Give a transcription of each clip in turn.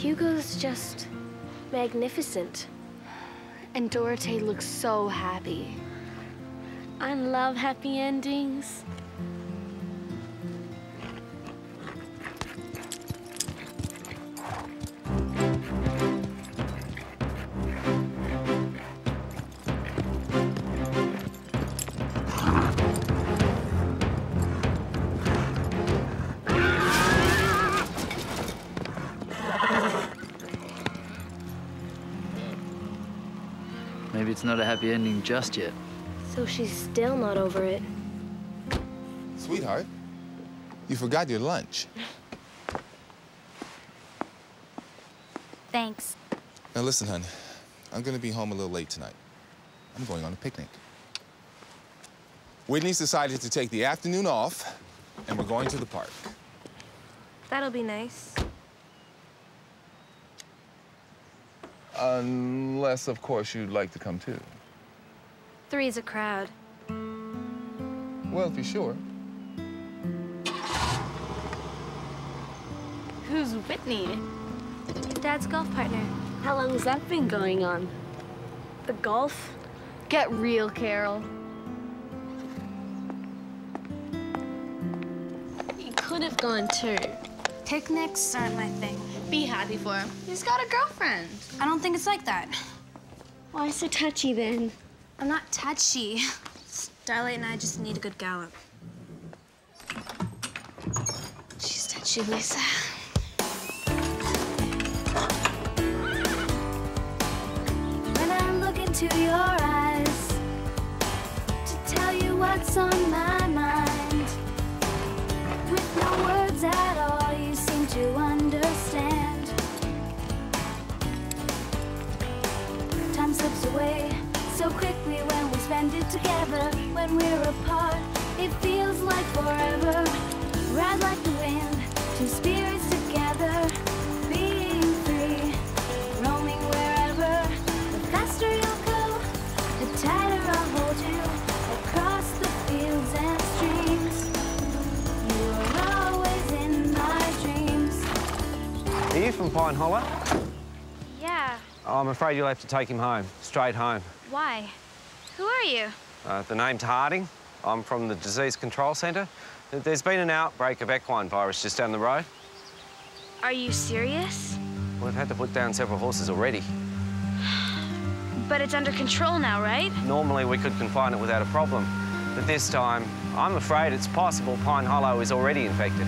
Hugo's just magnificent. And Dorothée looks so happy. I love happy endings. Maybe it's not a happy ending just yet. So she's still not over it. Sweetheart, you forgot your lunch. Thanks. Now listen, hon. I'm gonna be home a little late tonight. I'm going on a picnic. Whitney's decided to take the afternoon off, and we're going to the park. That'll be nice. Unless, of course, you'd like to come too. Three's a crowd. Well, if you're sure. Who's Whitney? Dad's golf partner. How long has that been going on? The golf? Get real, Carole. You could have gone too. Picnics aren't my thing. Be happy for him. He's got a girlfriend. I don't think it's like that. Why so touchy then? I'm not touchy. Starlight and I just need a good gallop. She's touchy, Lisa. When I look into your eyes to tell you what's on my away so quickly when we spend it together. When we're apart, it feels like forever. Ride like the wind, two spirits together, being free, roaming wherever. The faster you'll go, the tighter I'll hold you across the fields and streams. You are always in my dreams. Are you from Pine Hollow? Yeah. Oh, I'm afraid you'll have to take him home, straight home. Why? Who are you? Uh, the name's Harding. I'm from the Disease Control Centre. There's been an outbreak of equine virus just down the road. Are you serious? We've had to put down several horses already. But it's under control now, right? Normally, we could confine it without a problem. But this time, I'm afraid it's possible Pine Hollow is already infected.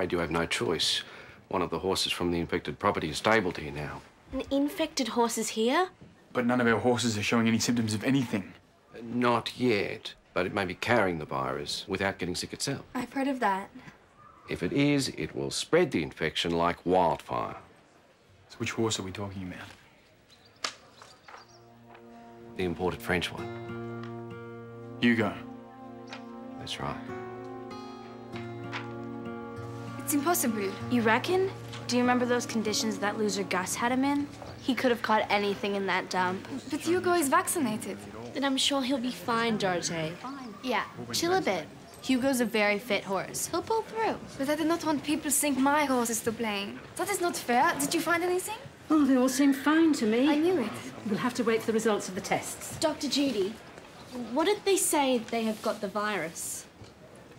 Afraid you have no choice. One of the horses from the infected property is stabled here now. An infected horse is here? But none of our horses are showing any symptoms of anything. Not yet, but it may be carrying the virus without getting sick itself. I've heard of that. If it is, it will spread the infection like wildfire. So which horse are we talking about? The imported French one. Hugo. That's right. It's impossible. You reckon? Do you remember those conditions that loser Gus had him in? He could have caught anything in that dump. But Hugo is vaccinated. Then I'm sure he'll be fine, Dorothée. Yeah, chill a bit. Hugo's a very fit horse. He'll pull through. But I did not want people to think my horse is to blame. That is not fair. Did you find anything? Oh, they all seem fine to me. I knew it. We'll have to wait for the results of the tests. Dr. Judy, what did they say they have got the virus?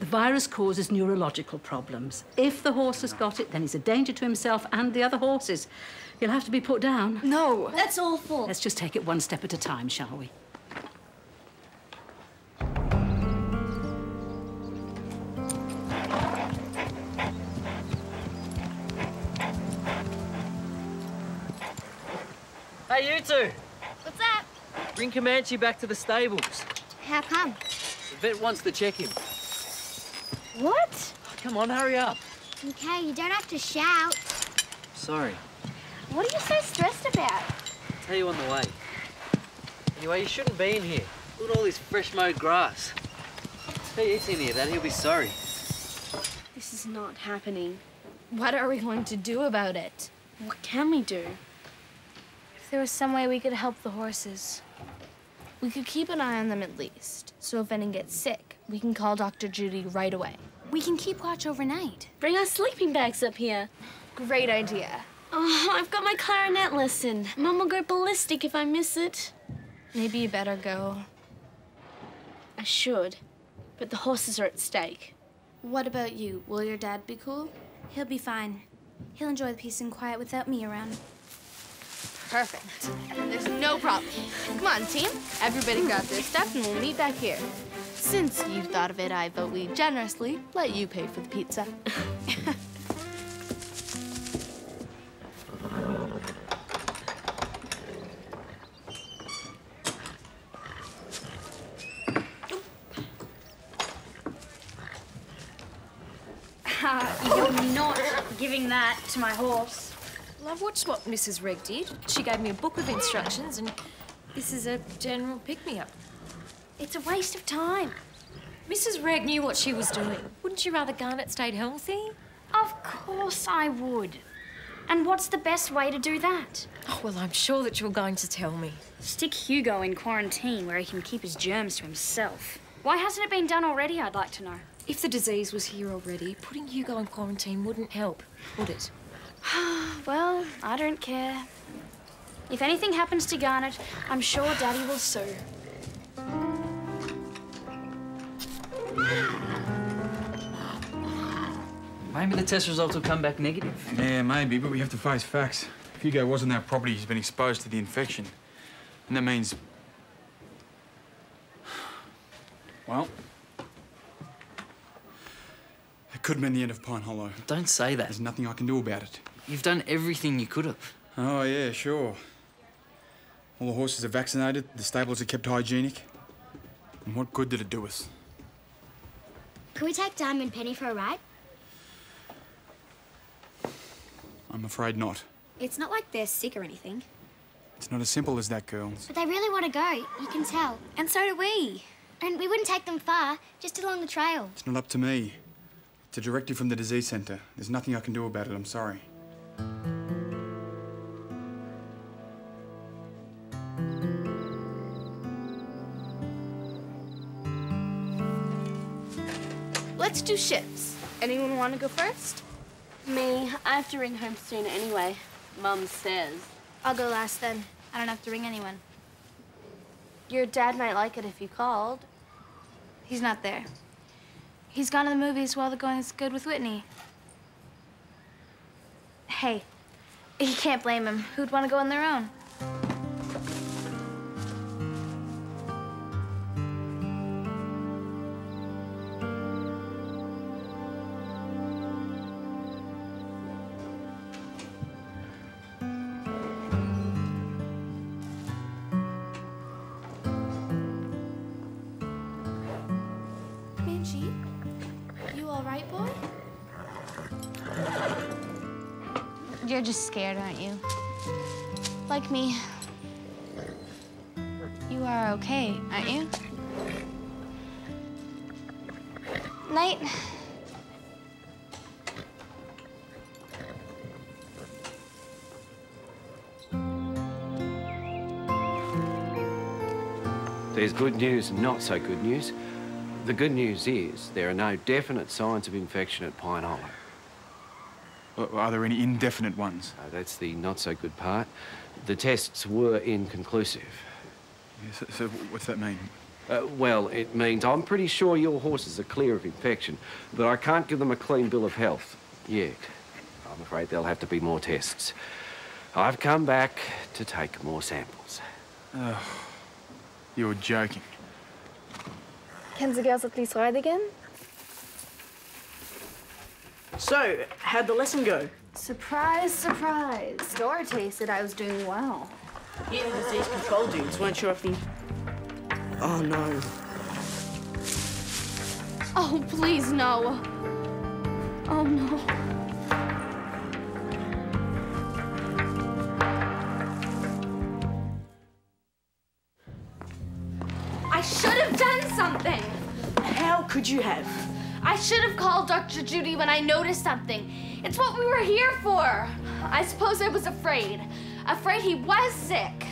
The virus causes neurological problems. If the horse has got it, then he's a danger to himself and the other horses. He'll have to be put down. No. That's awful. Let's just take it one step at a time, shall we? Hey, you two. What's that? Bring Comanche back to the stables. How come? The vet wants to check him. What? Oh, come on, hurry up. Okay, you don't have to shout. Sorry. What are you so stressed about? Tell you on the way. Anyway, you shouldn't be in here. Look at all this fresh mowed grass. If he eats any of that, he'll be sorry. This is not happening. What are we going to do about it? What can we do? If there was some way we could help the horses. We could keep an eye on them at least. So if any gets sick, we can call Dr. Judy right away. We can keep watch overnight. Bring our sleeping bags up here. Great idea. Oh, I've got my clarinet lesson. Mom will go ballistic if I miss it. Maybe you better go. I should, but the horses are at stake. What about you? Will your dad be cool? He'll be fine. He'll enjoy the peace and quiet without me around. Perfect. There's no problem. Come on, team. Everybody grab their stuff and we'll meet back here. Since you thought of it, I vote we generously let you pay for the pizza. You're not giving that to my horse. Well, I've watched what Mrs. Reg did. She gave me a book of instructions, and this is a general pick-me-up. It's a waste of time. Mrs. Reg knew what she was doing. Wouldn't you rather Garnet stayed healthy? Of course I would. And what's the best way to do that? Oh, well, I'm sure that you're going to tell me. Stick Hugo in quarantine where he can keep his germs to himself. Why hasn't it been done already, I'd like to know. If the disease was here already, putting Hugo in quarantine wouldn't help, would it? well, I don't care. If anything happens to Garnet, I'm sure Daddy will sue. Maybe the test results will come back negative. Yeah, maybe, but we have to face facts. If Hugo wasn't that property, he's been exposed to the infection. And that means... Well... It could mean the end of Pine Hollow. Don't say that. There's nothing I can do about it. You've done everything you could have. Oh, yeah, sure. All the horses are vaccinated, the stables are kept hygienic. And what good did it do us? Can we take Diamond Penny for a ride? I'm afraid not. It's not like they're sick or anything. It's not as simple as that, girls. But they really want to go, you can tell. And so do we. And we wouldn't take them far, just along the trail. It's not up to me. It's a directive from the disease centre. There's nothing I can do about it, I'm sorry. Let's do shifts. Anyone want to go first? Me. I have to ring home soon anyway. Mum says. I'll go last then. I don't have to ring anyone. Your dad might like it if you called. He's not there. He's gone to the movies while the going's good with Whitney. Hey, you can't blame him. Who'd want to go on their own? You're just scared, aren't you? Like me. You are okay, aren't you? Night. There's good news and not so good news. The good news is there are no definite signs of infection at Pine Hollow. Are- Are there any indefinite ones? Uh, that's the not so good part. The tests were inconclusive. Yeah, so, so what's that mean? Uh, well, it means I'm pretty sure your horses are clear of infection, but I can't give them a clean bill of health yet. I'm afraid there'll have to be more tests. I've come back to take more samples. Oh, you're joking. Can the girls at least ride again? So, how'd the lesson go? Surprise, surprise. Dorothy said I was doing well. Yeah, the disease control dudes weren't sure if the Oh no. Oh, please, no. Oh, no. I should have done something. How could you have? I should have called Dr. Judy when I noticed something. It's what we were here for. I suppose I was afraid. Afraid he was sick.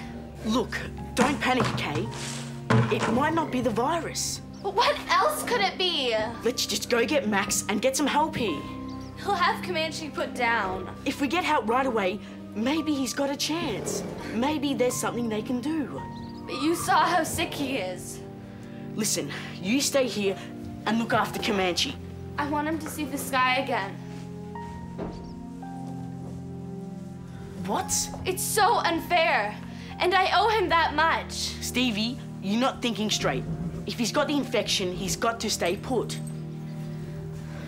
Look, don't panic, Kay. It might not be the virus. But what else could it be? Let's just go get Max and get some help here. He'll have Comanche put down. If we get help right away, maybe he's got a chance. Maybe there's something they can do. But you saw how sick he is. Listen, you stay here and look after Comanche. I want him to see the sky again. What? It's so unfair. And I owe him that much. Stevie, you're not thinking straight. If he's got the infection, he's got to stay put.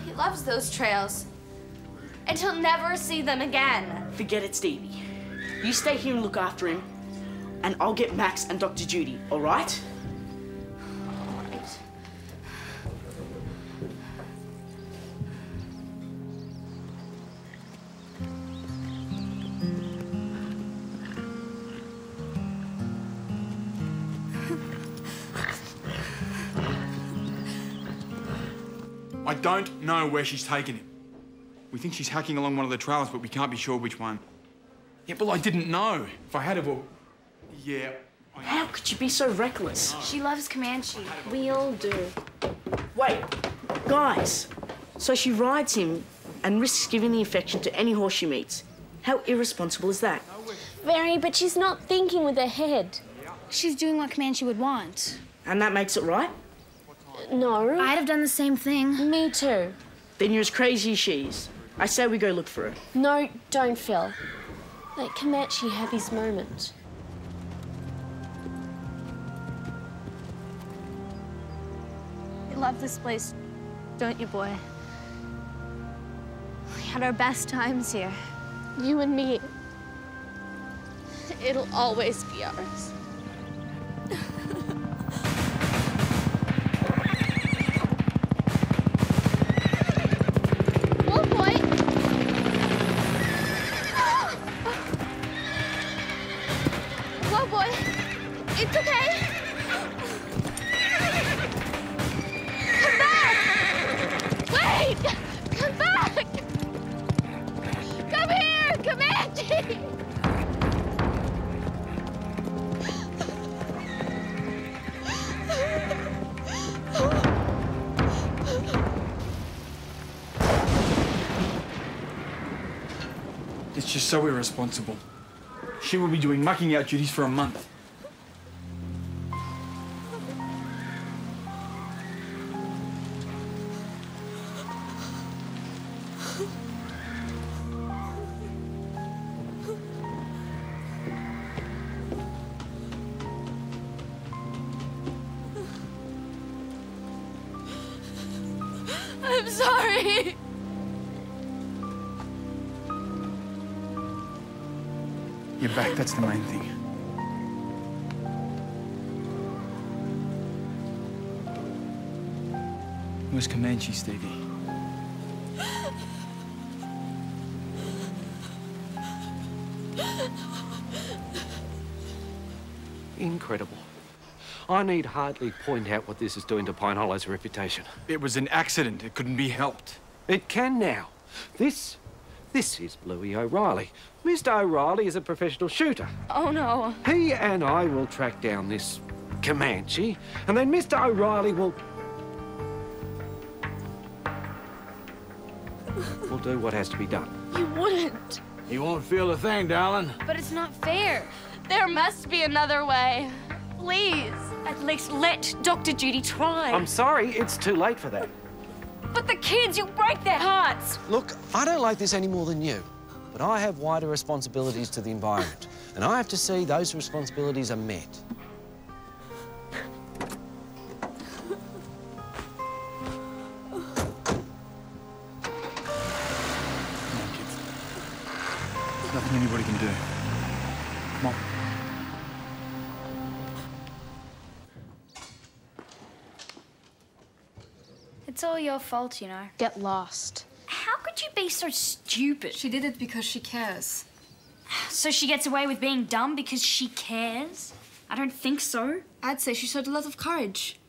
He loves those trails. And he'll never see them again. Forget it, Stevie. You stay here and look after him, and I'll get Max and Dr. Judy, all right? I don't know where she's taken him. We think she's hacking along one of the trails, but we can't be sure which one. Yeah, well, I didn't know. If I had have, well, yeah. How could you be so reckless? She loves Comanche. We all do. Wait, guys. So she rides him and risks giving the infection to any horse she meets. How irresponsible is that? Very, but she's not thinking with her head. She's doing what Comanche would want. And that makes it right? No. I'd have done the same thing. Me too. Then you're as crazy as she is. I say we go look for her. No, don't, Phil. Let Comanche have his moment. You love this place, don't you, boy? We had our best times here. You and me. It'll always be ours. It's just so irresponsible. She will be doing mucking out duties for a month. That's the main thing. Where's Comanche, Stevie? Incredible. I need hardly point out what this is doing to Pine Hollow's reputation. It was an accident. It couldn't be helped. It can now. This, this is Bluey O'Reilly. Mr. O'Reilly is a professional shooter. Oh, no. He and I will track down this Comanche, and then Mr. O'Reilly will... will do what has to be done. You wouldn't. You won't feel a thing, darling. But it's not fair. There must be another way. Please. At least let Dr. Judy try. I'm sorry, it's too late for that. But the kids, you break their hearts. Look, I don't like this any more than you, but I have wider responsibilities to the environment, and I have to see those responsibilities are met. Your fault, you know. Get lost. How could you be so stupid? She did it because she cares. So she gets away with being dumb because she cares? I don't think so. I'd say she showed a lot of courage.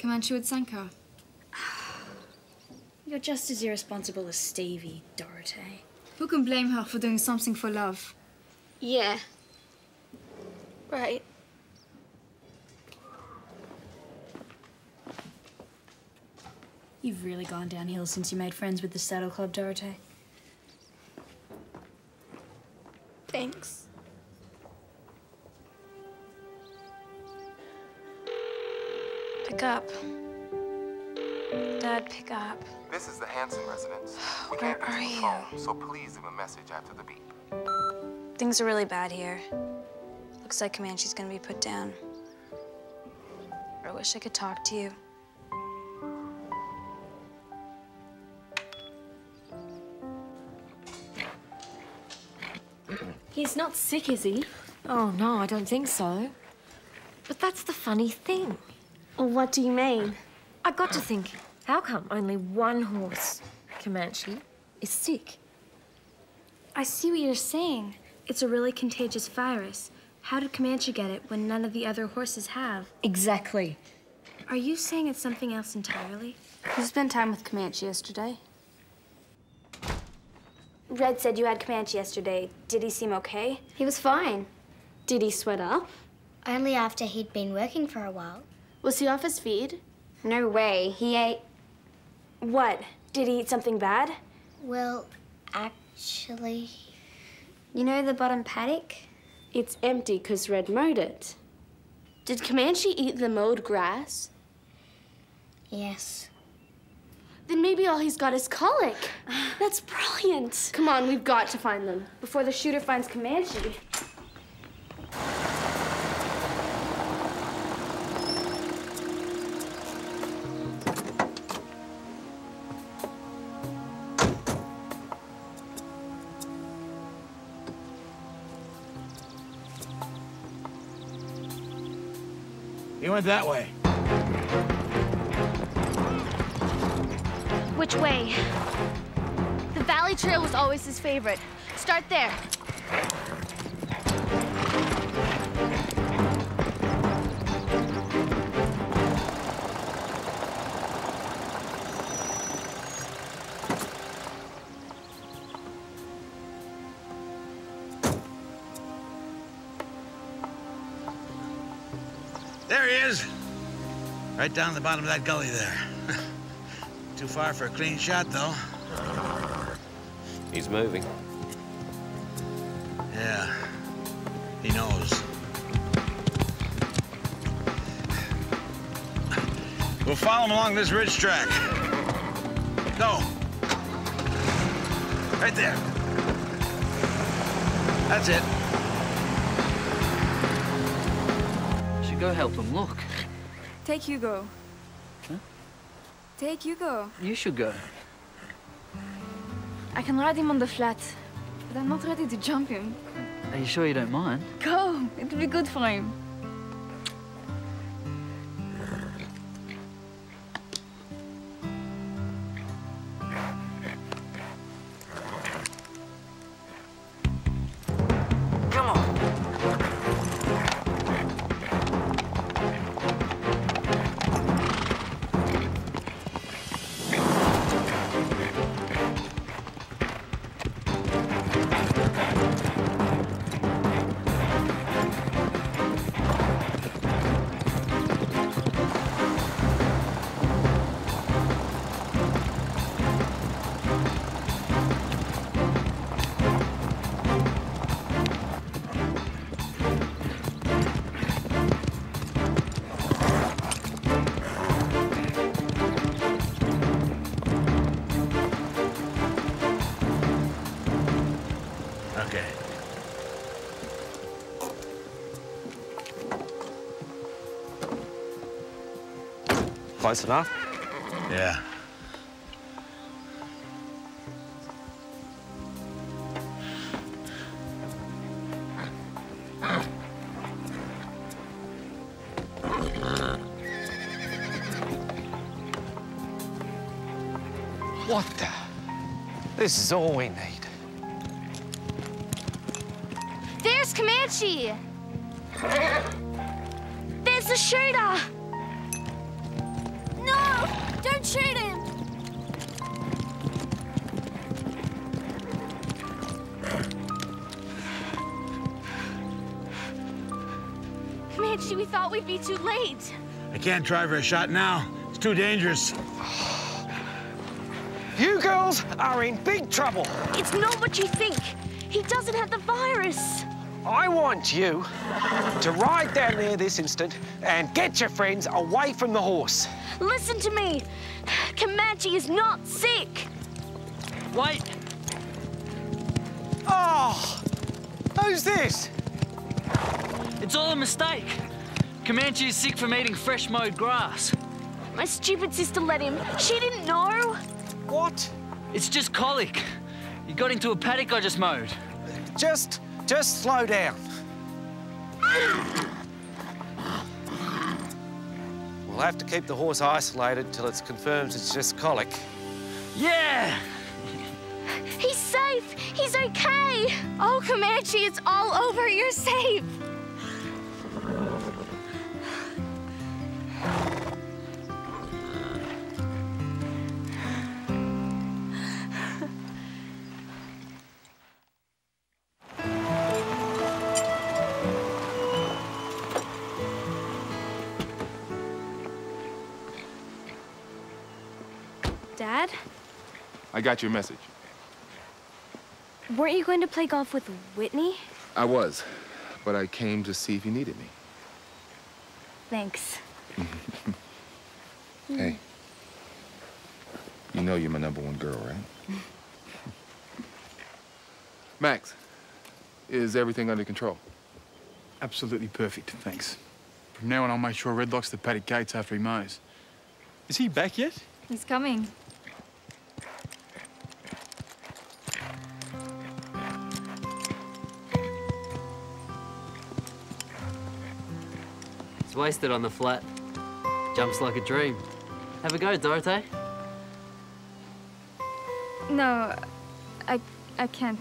Comanche would thank her. You're just as irresponsible as Stevie, Dorothy. Who can blame her for doing something for love? Yeah. Right. You've really gone downhill since you made friends with the Saddle Club, Dorothy. Thanks. Pick up. Dad, pick up. This is the Hanson residence. We Where can't get are the you? phone, so please leave a message after the beep. Things are really bad here. Looks like Comanche's gonna be put down. I wish I could talk to you. He's not sick, is he? Oh, no, I don't think so. But that's the funny thing. What do you mean? I got to think, how come only one horse, Comanche, is sick? I see what you're saying. It's a really contagious virus. How did Comanche get it when none of the other horses have? Exactly. Are you saying it's something else entirely? You spent time with Comanche yesterday. Red said you had Comanche yesterday. Did he seem okay? He was fine. Did he sweat up? Only after he'd been working for a while. Was he off his feed? No way. He ate. What? Did he eat something bad? Well, actually. You know the bottom paddock? It's empty because Red mowed it. Did Comanche eat the mowed grass? Yes. Then maybe all he's got is colic. That's brilliant. Come on, we've got to find them before the shooter finds Comanche. He went that way. Which way? The Valley Trail was always his favorite. Start there. There he is. Right down the bottom of that gully there. Too far for a clean shot, though. He's moving. Yeah, he knows. We'll follow him along this ridge track. Go. Right there. That's it. Should go help him look. Take Hugo. Take Hugo. You should go. I can ride him on the flat, but I'm not ready to jump him. Are you sure you don't mind? Go! It'll be good for him. Close enough? Yeah. What the? This is all we need. There's Comanche! There's the shooter! No! Don't shoot him! Comanche, we thought we'd be too late. I can't try for a shot now. It's too dangerous. You girls are in big trouble. It's not what you think. He doesn't have the virus. I want you to ride down there this instant and get your friends away from the horse. Listen to me. Comanche is not sick. Wait! Oh! Who's this? It's all a mistake. Comanche is sick from eating fresh mowed grass. My stupid sister let him. She didn't know. What? It's just colic. He got into a paddock I just mowed. Just, just slow down. We'll have to keep the horse isolated till it's confirmed it's just colic. Yeah! He's safe. He's okay. Oh, Comanche, it's all over. You're safe. Got your message. weren't you going to play golf with Whitney? I was, but I came to see if you needed me. Thanks. Hey, you know you're my number one girl, right? Max, is everything under control? Absolutely perfect, thanks. From now on, I'll make sure Red locks the paddock gates after he mows. Is he back yet? He's coming. It's wasted on the flat. Jumps like a dream. Have a go, Dorothy. No, I, I can't.